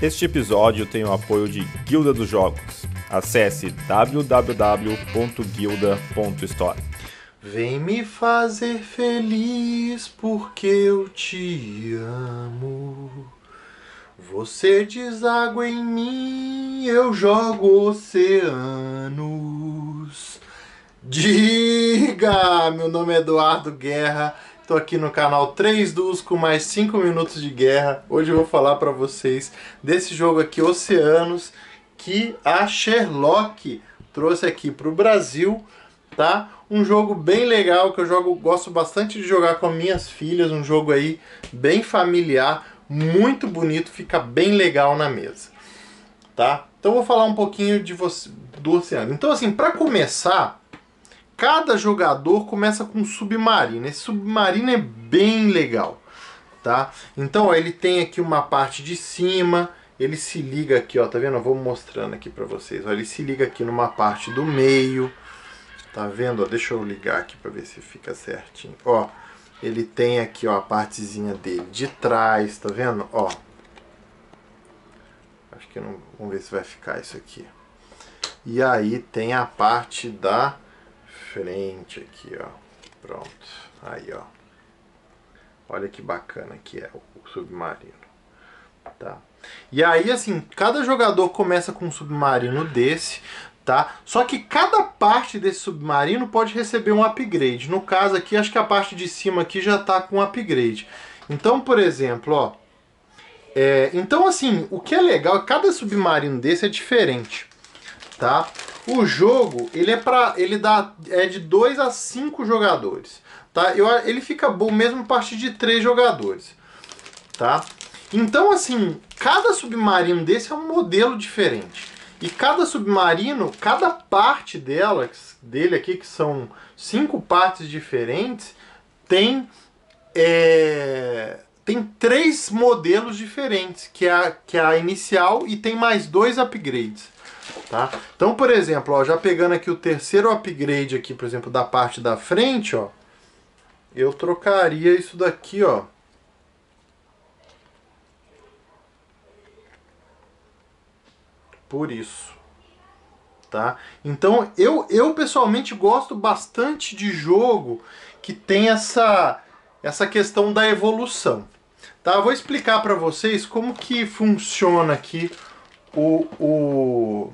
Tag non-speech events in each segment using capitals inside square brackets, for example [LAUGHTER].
Este episódio tem o apoio de Guilda dos Jogos. Acesse www.guilda.store. Vem me fazer feliz porque eu te amo. Você deságua em mim, eu jogo oceanos. Diga! Meu nome é Eduardo Guerra. Tô aqui no canal 3 Dus com mais 5 minutos de guerra. Hoje eu vou falar para vocês desse jogo aqui, Oceanos, que a Sherlock trouxe aqui pro Brasil, tá? Um jogo bem legal que eu jogo, gosto bastante de jogar com minhas filhas, um jogo aí bem familiar, muito bonito, fica bem legal na mesa, tá? Então eu vou falar um pouquinho de você, do Oceano. Então assim, para começar, cada jogador começa com um submarino. Esse submarino é bem legal, tá? Então, ó, ele tem aqui uma parte de cima, ele se liga aqui, ó, tá vendo? Eu vou mostrando aqui para vocês. Ó, ele se liga aqui numa parte do meio, tá vendo? Ó, deixa eu ligar aqui para ver se fica certinho. Ó, ele tem aqui, ó, a partezinha dele de trás, tá vendo? Ó. Acho que não, vamos ver se vai ficar isso aqui. E aí tem a parte da frente aqui, ó. Pronto. Aí, ó. Olha que bacana que é o submarino. Tá? E aí, assim, cada jogador começa com um submarino desse, tá? Só que cada parte desse submarino pode receber um upgrade. No caso aqui, acho que a parte de cima aqui já tá com upgrade. Então, por exemplo, ó. É, então, assim, o que é legal, cada submarino desse é diferente, tá? O jogo, ele é para ele dá é de 2 a 5 jogadores, tá? Eu, ele fica bom mesmo a partir de 3 jogadores, tá? Então assim, cada submarino desse é um modelo diferente. E cada submarino, cada parte dela, dele aqui, que são cinco partes diferentes, tem é, tem três modelos diferentes, que é, a, que é a inicial e tem mais dois upgrades. Tá? Então, por exemplo, ó, já pegando aqui o terceiro upgrade aqui, por exemplo, da parte da frente, ó, eu trocaria isso daqui, ó. Por isso. Tá? Então, eu, eu pessoalmente gosto bastante de jogo que tem essa, essa questão da evolução. Tá? Vou explicar para vocês como que funciona aqui o, o,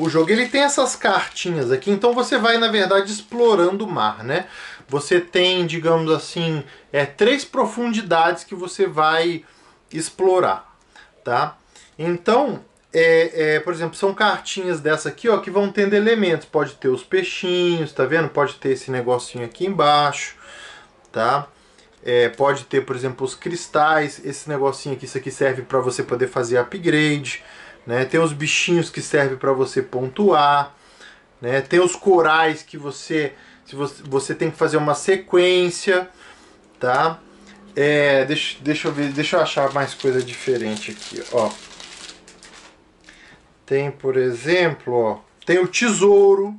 o jogo. Ele tem essas cartinhas aqui, então você vai, na verdade, explorando o mar, né? Você tem, digamos assim, é, três profundidades que você vai explorar, tá? Então, é, é, por exemplo, são cartinhas dessa aqui, ó, que vão tendo elementos. Pode ter os peixinhos, tá vendo? Pode ter esse negocinho aqui embaixo, tá? É, pode ter, por exemplo, os cristais, esse negocinho aqui, isso aqui serve para você poder fazer upgrade, né? Tem os bichinhos que servem para você pontuar, né? Tem os corais que você, se você, você tem que fazer uma sequência, tá? É, deixa, deixa eu ver, deixa eu achar mais coisa diferente aqui, ó. Tem, por exemplo, ó, tem o tesouro.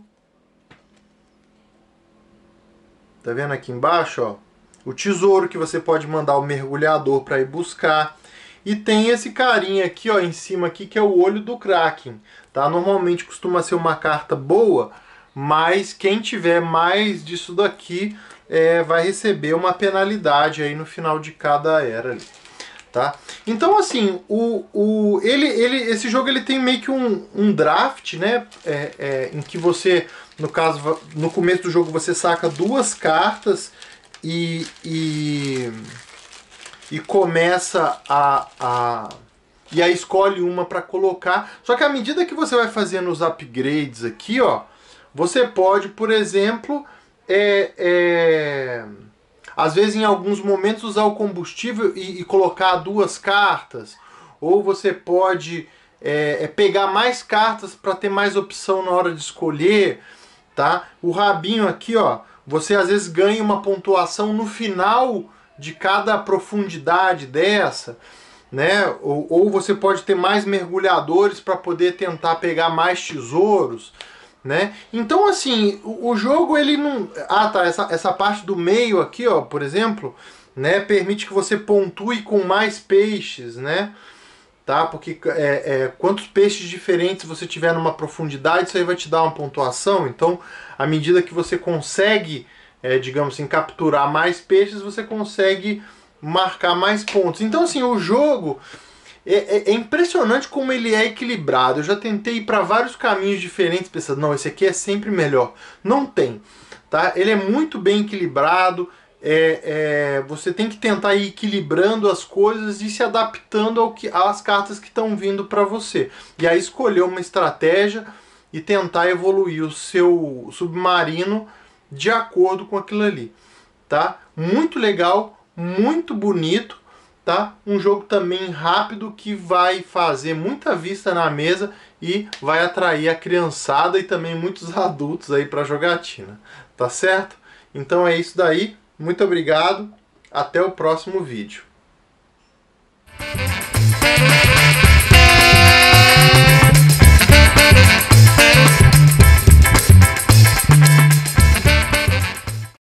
Tá vendo aqui embaixo, ó? o tesouro que você pode mandar o mergulhador para ir buscar. E tem esse carinha aqui, ó, em cima aqui, que é o olho do Kraken, tá? Normalmente costuma ser uma carta boa, mas quem tiver mais disso daqui é, vai receber uma penalidade aí no final de cada era ali, tá? Então, assim, o, o, ele, ele, esse jogo ele tem meio que um, um draft, né? É, é, em que você, no caso, no começo do jogo você saca duas cartas e, e, e começa a, a e aí escolhe uma para colocar. Só que à medida que você vai fazendo os upgrades aqui, ó, você pode, por exemplo, é, é, às vezes em alguns momentos usar o combustível e, e colocar duas cartas, ou você pode é, é pegar mais cartas para ter mais opção na hora de escolher, tá? O rabinho aqui, ó, você às vezes ganha uma pontuação no final de cada profundidade dessa, né? Ou, ou você pode ter mais mergulhadores para poder tentar pegar mais tesouros, né? Então assim, o, o, jogo ele não, ah tá, essa, essa parte do meio aqui, ó, por exemplo, né? Permite que você pontue com mais peixes, né? Tá? Porque é, é, quantos peixes diferentes você tiver numa profundidade, isso aí vai te dar uma pontuação. Então, à medida que você consegue, é, digamos assim, capturar mais peixes, você consegue marcar mais pontos. Então, assim, o jogo é, é, é impressionante como ele é equilibrado. Eu já tentei ir para vários caminhos diferentes, pensando, não, esse aqui é sempre melhor. Não tem, tá? Ele é muito bem equilibrado. É, é, você tem que tentar ir equilibrando as coisas e se adaptando ao que, às cartas que estão vindo para você. E aí escolher uma estratégia e tentar evoluir o seu submarino de acordo com aquilo ali, tá? Muito legal, muito bonito, tá? Um jogo também rápido que vai fazer muita vista na mesa e vai atrair a criançada e também muitos [LAUGHS] adultos aí para jogatina, tá certo? Então é isso daí. Muito obrigado. Até o próximo vídeo.